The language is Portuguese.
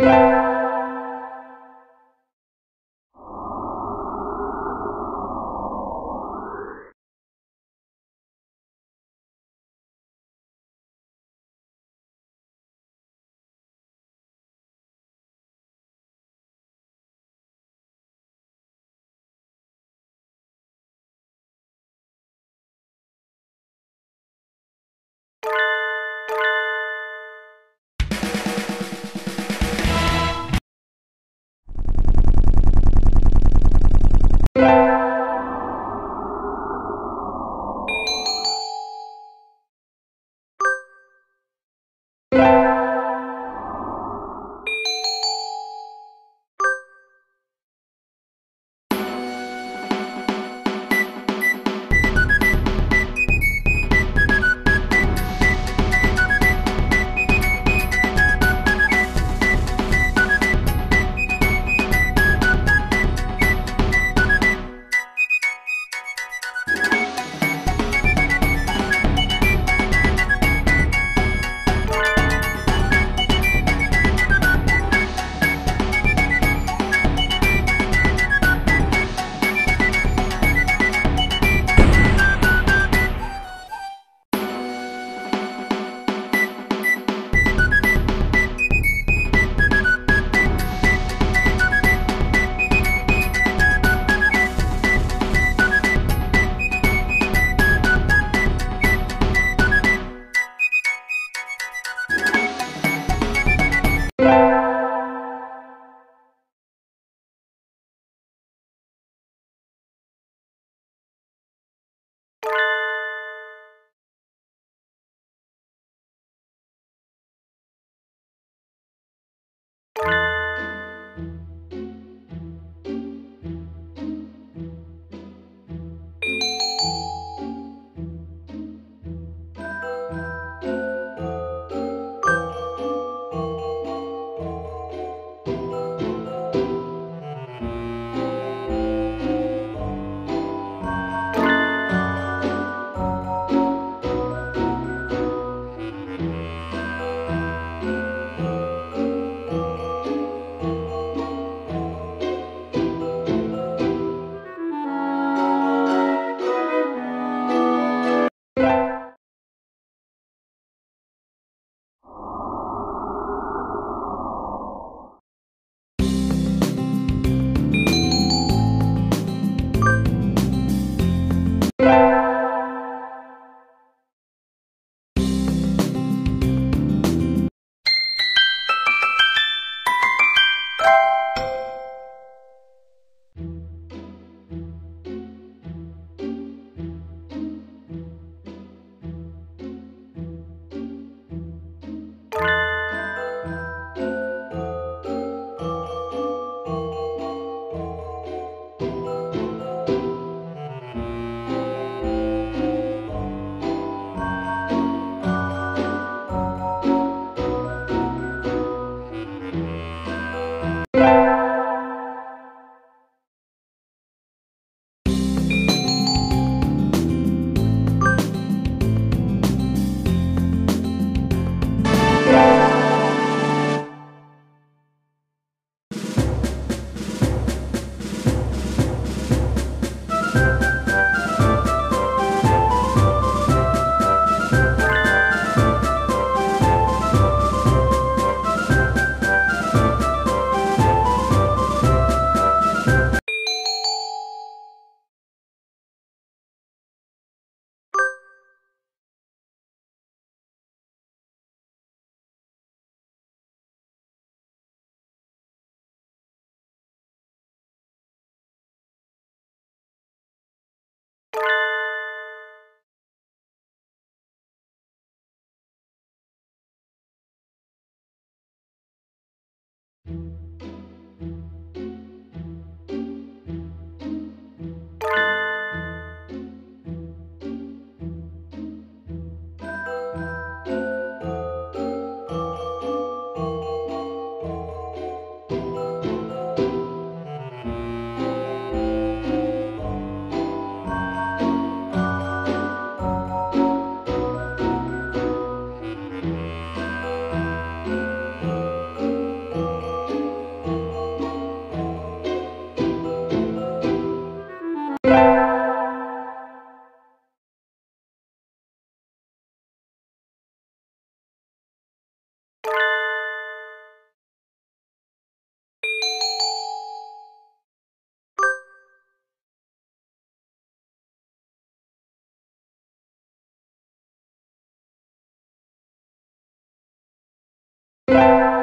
Música Música You